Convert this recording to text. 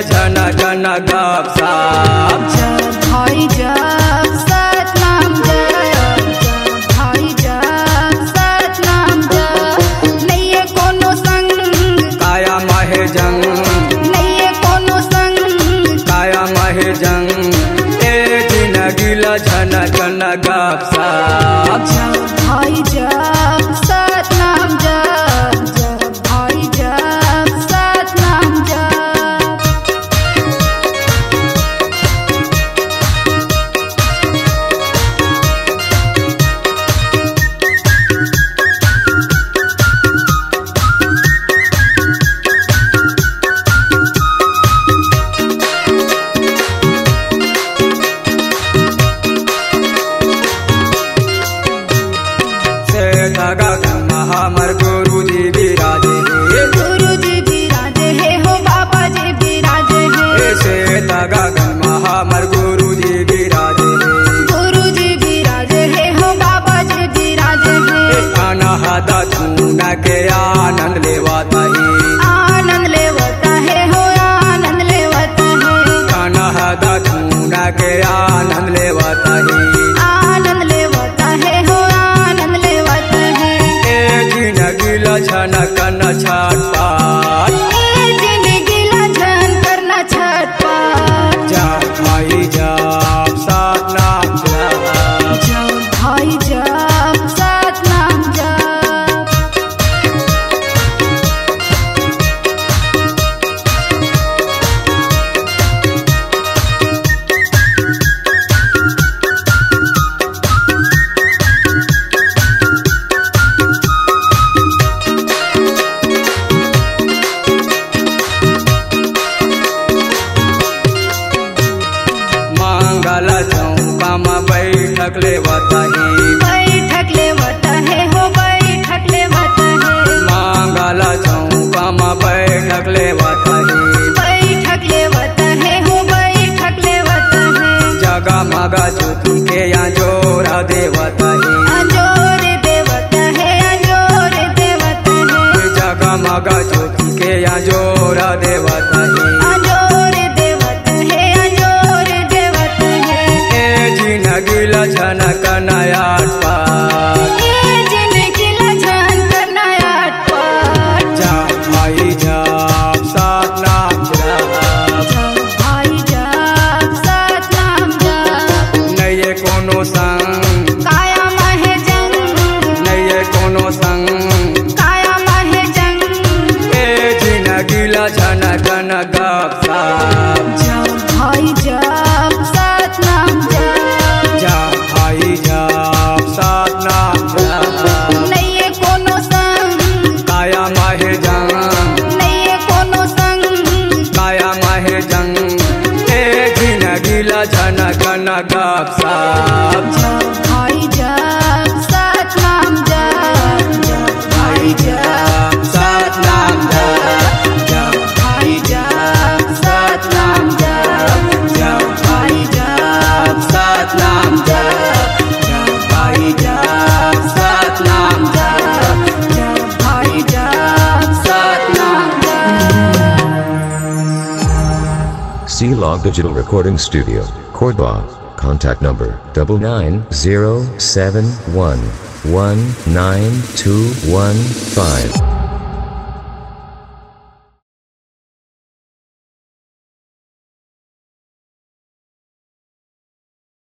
झना झना गप साप भाई सतनाम जप जप भाई जप सतनाम नहीं कोनो संग। काया महे जंग। नहीं कोनो संग। काया महे जंग। ए दिन गिला झना झना गप साप भाई हमर गुरु जी विराजे हे। गुरु जी विराजे हे हो बाबा जी विराजे हे। से धागा हमर गुरु जी विराजे हे। गुरु जी विराजे हे हो बाबा जी विराजे है। अनहदा न के बैठक लेवता ही। बैठक है हो बैठक है। मंगल चौका में बैठक लेवता ही। बैठक है हो बैठक लेवता है। जगा मगा ज्योति के यहाँ जोरा देवता ही। देवता है देवता है। जगा मगा के यहाँ जोरा देवता गिला झनक काया माहे जंग नहीं कोनो संग। काया माहे जंग ए जिन गिला झनक साप। Digital Recording Studio, Cordoba. Contact number 99071192215.